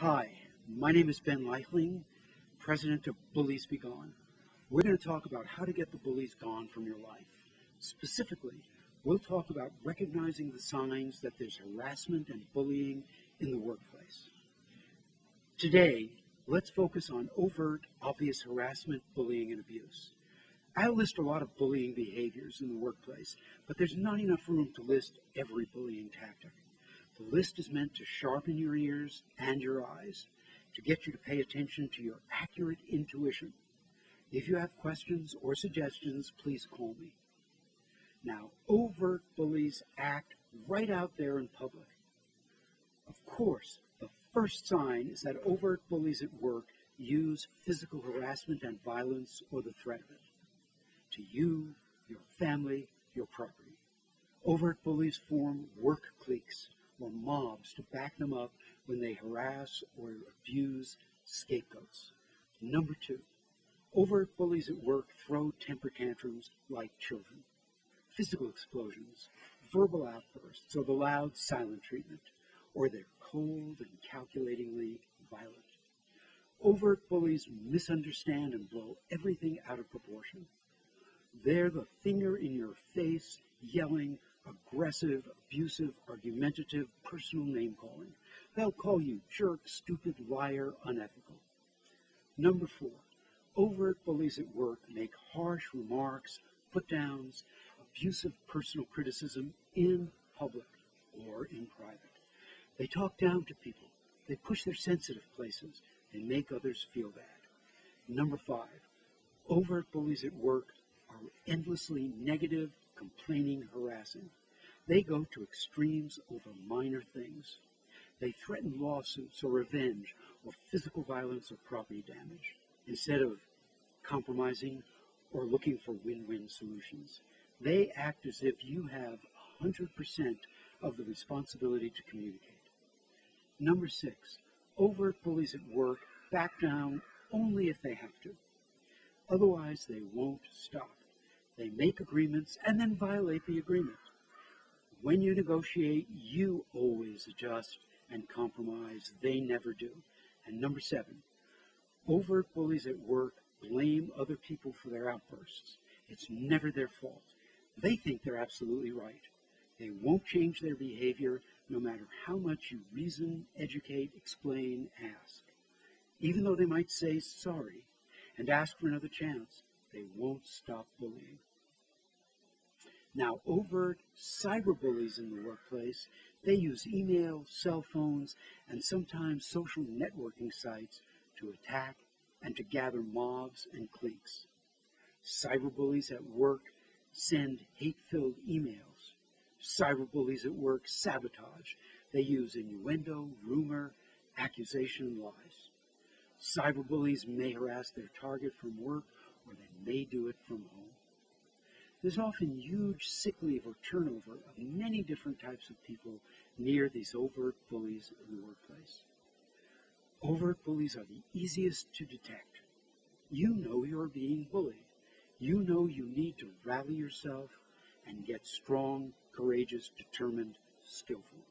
Hi, my name is Ben Leichtling, president of Bullies Be Gone. We're going to talk about how to get the bullies gone from your life. Specifically, we'll talk about recognizing the signs that there's harassment and bullying in the workplace. Today, let's focus on overt, obvious harassment, bullying, and abuse. I list a lot of bullying behaviors in the workplace, but there's not enough room to list every bullying tactic. The list is meant to sharpen your ears and your eyes, to get you to pay attention to your accurate intuition. If you have questions or suggestions, please call me. Now, overt bullies act right out there in public. Of course, the first sign is that overt bullies at work use physical harassment and violence or the threat of it to you, your family, your property. Overt bullies form work cliques or mobs to back them up when they harass or abuse scapegoats. Number two, overt bullies at work throw temper tantrums like children. Physical explosions, verbal outbursts, or the loud silent treatment, or they're cold and calculatingly violent. Overt bullies misunderstand and blow everything out of proportion. They're the finger in your face, yelling, aggressive, abusive, argumentative, personal name calling. They'll call you jerk, stupid, liar, unethical. Number four, overt bullies at work make harsh remarks, put downs, abusive personal criticism in public or in private. They talk down to people. They push their sensitive places. They make others feel bad. Number five, overt bullies at work are endlessly negative, complaining, harassing. They go to extremes over minor things. They threaten lawsuits or revenge or physical violence or property damage instead of compromising or looking for win win solutions. They act as if you have 100% of the responsibility to communicate. Number six, overt bullies at work back down only if they have to. Otherwise, they won't stop. They make agreements and then violate the agreement. When you negotiate, you always adjust and compromise. They never do. And number seven, overt bullies at work blame other people for their outbursts. It's never their fault. They think they're absolutely right. They won't change their behavior no matter how much you reason, educate, explain, ask. Even though they might say sorry and ask for another chance, they won't stop bullying. Now, overt cyberbullies in the workplace, they use email, cell phones, and sometimes social networking sites to attack and to gather mobs and cliques. Cyberbullies at work send hate-filled emails. Cyberbullies at work sabotage. They use innuendo, rumor, accusation, and lies. Cyberbullies may harass their target from work or they may do it from home. There's often huge sick leave or turnover of many different types of people near these overt bullies in the workplace. Overt bullies are the easiest to detect. You know you're being bullied. You know you need to rally yourself and get strong, courageous, determined, skillful.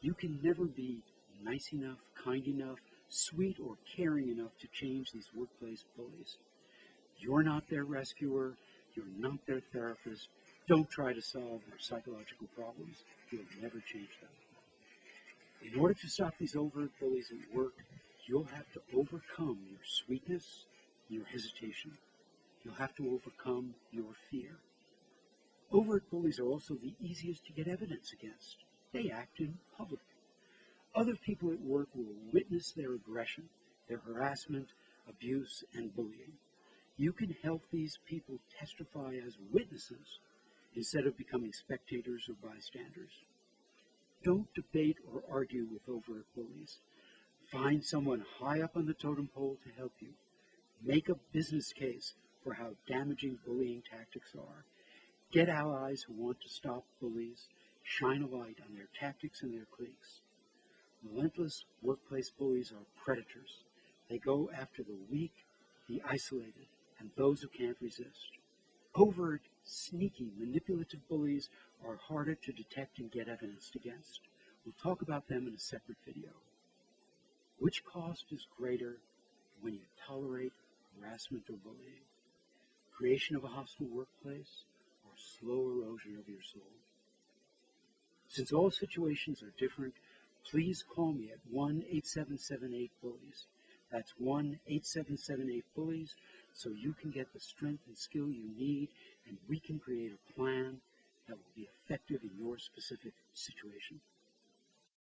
You can never be nice enough, kind enough, sweet, or caring enough to change these workplace bullies. You're not their rescuer, you're not their therapist. Don't try to solve their psychological problems. You'll never change them. In order to stop these overt bullies at work, you'll have to overcome your sweetness, your hesitation. You'll have to overcome your fear. Overt bullies are also the easiest to get evidence against. They act in public. Other people at work will witness their aggression, their harassment, abuse, and bullying. You can help these people testify as witnesses instead of becoming spectators or bystanders. Don't debate or argue with overt bullies. Find someone high up on the totem pole to help you. Make a business case for how damaging bullying tactics are. Get allies who want to stop bullies. Shine a light on their tactics and their cliques. Relentless workplace bullies are predators. They go after the weak, the isolated, and those who can't resist. Overt, sneaky, manipulative bullies are harder to detect and get evidence against. We'll talk about them in a separate video. Which cost is greater when you tolerate harassment or bullying? Creation of a hostile workplace or slow erosion of your soul? Since all situations are different, please call me at 1 8778 Bullies. That's 1 8778 Bullies so you can get the strength and skill you need and we can create a plan that will be effective in your specific situation.